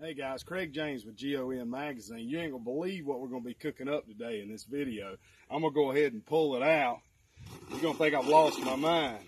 Hey guys, Craig James with GON Magazine. You ain't gonna believe what we're gonna be cooking up today in this video. I'm gonna go ahead and pull it out. You're gonna think I've lost my mind.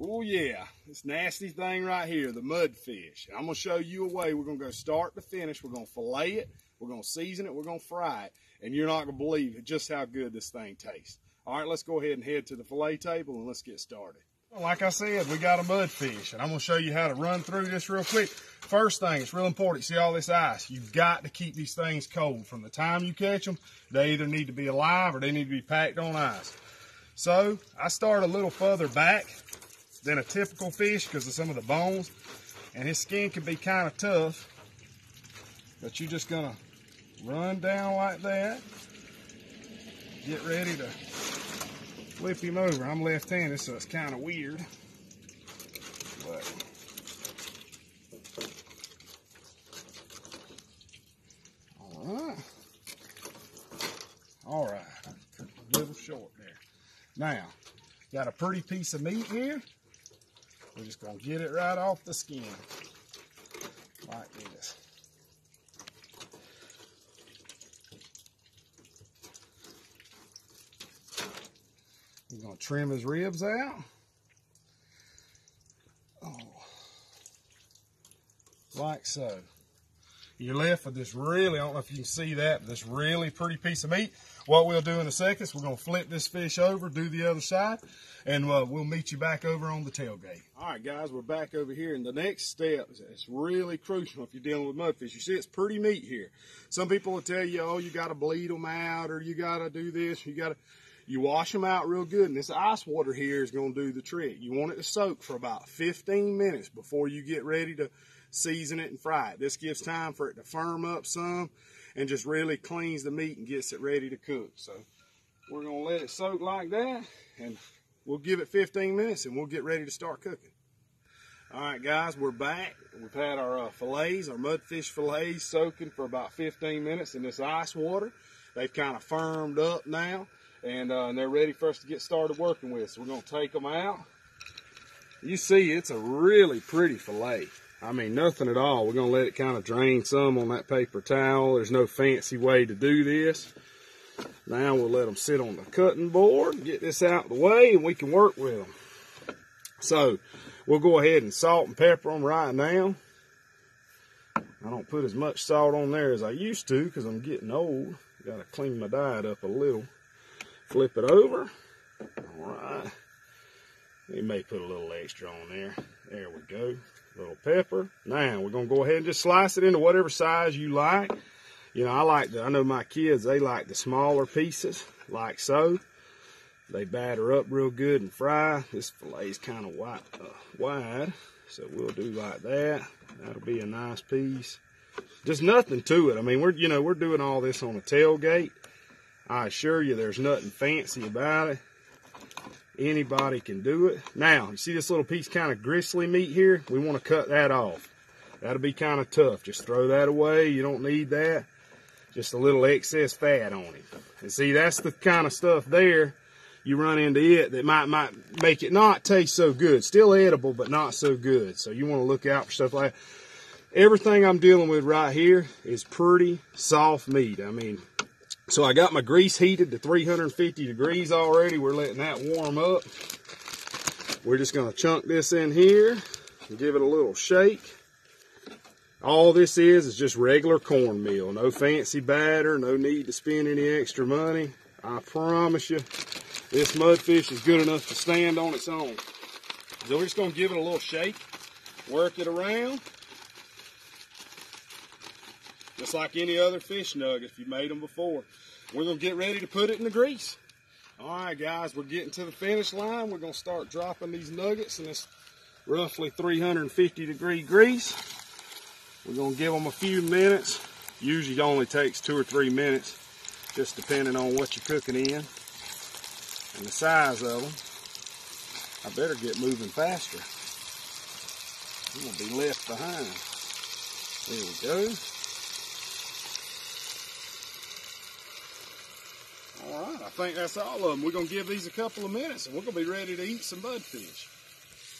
Oh yeah, this nasty thing right here, the mudfish. I'm gonna show you a way. We're gonna go start to finish. We're gonna fillet it. We're gonna season it. We're gonna fry it, and you're not gonna believe just how good this thing tastes. All right, let's go ahead and head to the fillet table and let's get started. Like I said, we got a mudfish, and I'm gonna show you how to run through this real quick. First thing, it's real important. See all this ice? You've got to keep these things cold. From the time you catch them, they either need to be alive or they need to be packed on ice. So I start a little further back than a typical fish because of some of the bones, and his skin can be kind of tough. But you're just gonna run down like that. Get ready to flip him over. I'm left-handed, so it's kind of weird. But all right, all right. A little short there. Now, got a pretty piece of meat here. We're just gonna get it right off the skin, like this. We're gonna trim his ribs out. Oh, like so. You're left with this really, I don't know if you can see that, this really pretty piece of meat. What we'll do in a second is we're gonna flip this fish over, do the other side, and uh, we'll meet you back over on the tailgate. All right, guys, we're back over here, and the next step is it's really crucial if you're dealing with mudfish. You see, it's pretty meat here. Some people will tell you, oh, you got to bleed them out, or you got to do this, you got to. You wash them out real good, and this ice water here is going to do the trick. You want it to soak for about 15 minutes before you get ready to season it and fry it. This gives time for it to firm up some and just really cleans the meat and gets it ready to cook. So we're going to let it soak like that, and we'll give it 15 minutes, and we'll get ready to start cooking. All right, guys, we're back. We've had our uh, fillets, our mudfish fillets, soaking for about 15 minutes in this ice water. They've kind of firmed up now and, uh, and they're ready for us to get started working with. So we're going to take them out. You see, it's a really pretty fillet. I mean, nothing at all. We're going to let it kind of drain some on that paper towel. There's no fancy way to do this. Now we'll let them sit on the cutting board, get this out of the way, and we can work with them. So we'll go ahead and salt and pepper them right now. I don't put as much salt on there as I used to because I'm getting old. Got to clean my diet up a little flip it over. All right. We may put a little extra on there. There we go. A little pepper. Now we're gonna go ahead and just slice it into whatever size you like. You know, I like the, I know my kids, they like the smaller pieces, like so. They batter up real good and fry. This fillet is kind of wide, uh, wide, so we'll do like that. That'll be a nice piece. Just nothing to it. I mean, we're, you know, we're doing all this on a tailgate. I assure you there's nothing fancy about it. Anybody can do it. Now, you see this little piece kind of gristly meat here? We want to cut that off. That'll be kind of tough. Just throw that away. You don't need that. Just a little excess fat on it. And see, that's the kind of stuff there you run into it that might might make it not taste so good. Still edible, but not so good. So you want to look out for stuff like that. Everything I'm dealing with right here is pretty soft meat. I mean, so I got my grease heated to 350 degrees already. We're letting that warm up. We're just going to chunk this in here and give it a little shake. All this is is just regular cornmeal. No fancy batter, no need to spend any extra money. I promise you, this mudfish is good enough to stand on its own. So we're just going to give it a little shake, work it around. Just like any other fish nugget if you made them before. We're going to get ready to put it in the grease. All right, guys, we're getting to the finish line. We're going to start dropping these nuggets in this roughly 350 degree grease. We're going to give them a few minutes. Usually only takes two or three minutes, just depending on what you're cooking in and the size of them. I better get moving faster. I'm going to be left behind. There we go. All right, I think that's all of them. We're going to give these a couple of minutes and we're going to be ready to eat some mudfish.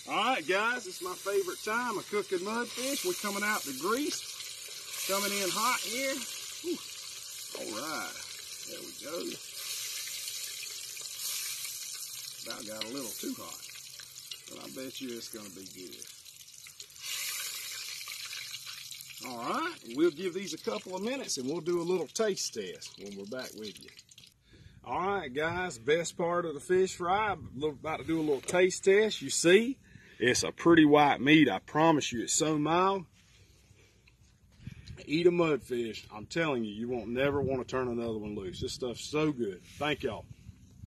All right, guys, it's my favorite time of cooking mudfish. We're coming out the grease. coming in hot here. Whew. All right, there we go. About got a little too hot, but I bet you it's gonna be good. All right, we'll give these a couple of minutes and we'll do a little taste test when we're back with you. All right, guys, best part of the fish fry, about to do a little taste test. You see, it's a pretty white meat. I promise you, it's so mild. Eat a mudfish. I'm telling you, you won't never want to turn another one loose. This stuff's so good. Thank y'all.